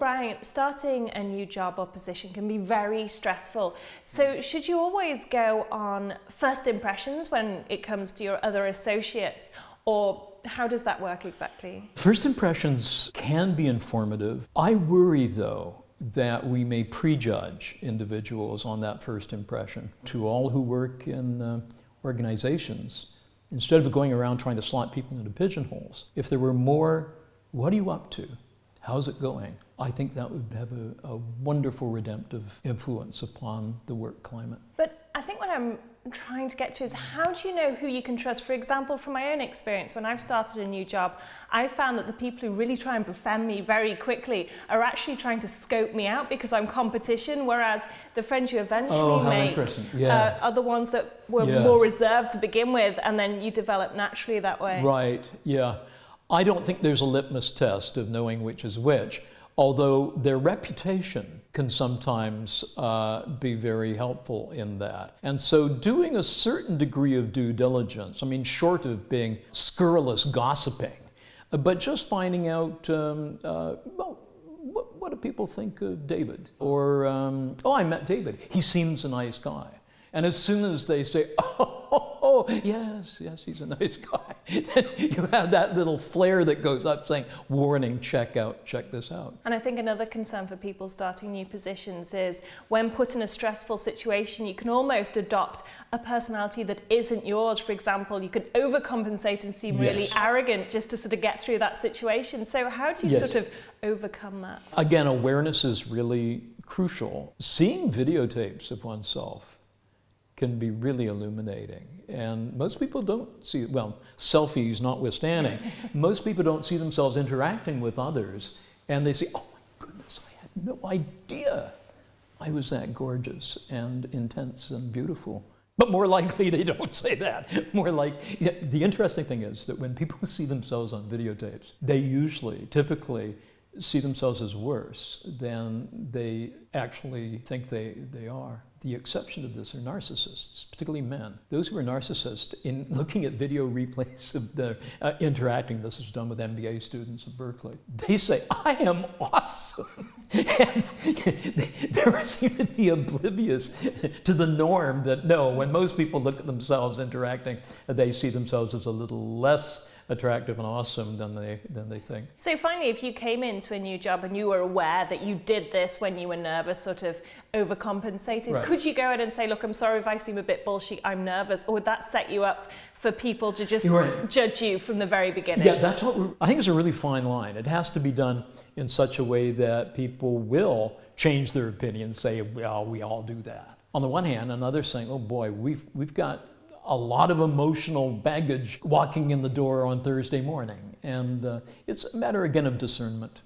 Brian, starting a new job or position can be very stressful. So, should you always go on first impressions when it comes to your other associates, or how does that work exactly? First impressions can be informative. I worry, though, that we may prejudge individuals on that first impression. To all who work in uh, organizations, instead of going around trying to slot people into pigeonholes, if there were more, what are you up to? How's it going? I think that would have a, a wonderful redemptive influence upon the work climate. But I think what I'm trying to get to is how do you know who you can trust? For example, from my own experience, when I've started a new job, I found that the people who really try and befriend me very quickly are actually trying to scope me out because I'm competition, whereas the friends you eventually oh, make yeah. uh, are the ones that were yes. more reserved to begin with, and then you develop naturally that way. Right, yeah. I don't think there's a litmus test of knowing which is which, although their reputation can sometimes uh, be very helpful in that. And so, doing a certain degree of due diligence, I mean, short of being scurrilous gossiping, uh, but just finding out, um, uh, well, what, what, do people think of David? Or, um, oh, I met David. He seems a nice guy. And as soon as they say, oh, yes, yes, he's a nice guy, you have that little flare that goes up saying, warning, check out, check this out. And I think another concern for people starting new positions is when put in a stressful situation, you can almost adopt a personality that isn't yours. For example, you can overcompensate and seem yes. really arrogant just to sort of get through that situation. So, how do you yes. sort of overcome that? Again, awareness is really crucial. Seeing videotapes of oneself can be really illuminating. And most people don't see, well, selfies notwithstanding, most people don't see themselves interacting with others and they say, oh my goodness, I had no idea I was that gorgeous and intense and beautiful. But more likely they don't say that. More like, yeah, the interesting thing is that when people see themselves on videotapes, they usually, typically, see themselves as worse than they actually think they, they are. The exception to this are narcissists, particularly men. Those who are narcissists, in looking at video replays of the uh, interacting, this was done with MBA students at Berkeley, they say, I am awesome. and they seem to be oblivious to the norm that no, when most people look at themselves interacting, they see themselves as a little less attractive and awesome than they than they think. So finally, if you came into a new job and you were aware that you did this when you were nervous, sort of overcompensated, right. could you go in and say, "Look, I'm sorry if I seem a bit bullshit. I'm nervous," or would that set you up for people to just right. judge you from the very beginning? Yeah, that's what I think is a really fine line. It has to be done in such a way that people will change their opinion, say, "Well, we all do that." On the one hand, another saying, "Oh boy, we've we've got." A lot of emotional baggage walking in the door on Thursday morning. And uh, it's a matter, again, of discernment.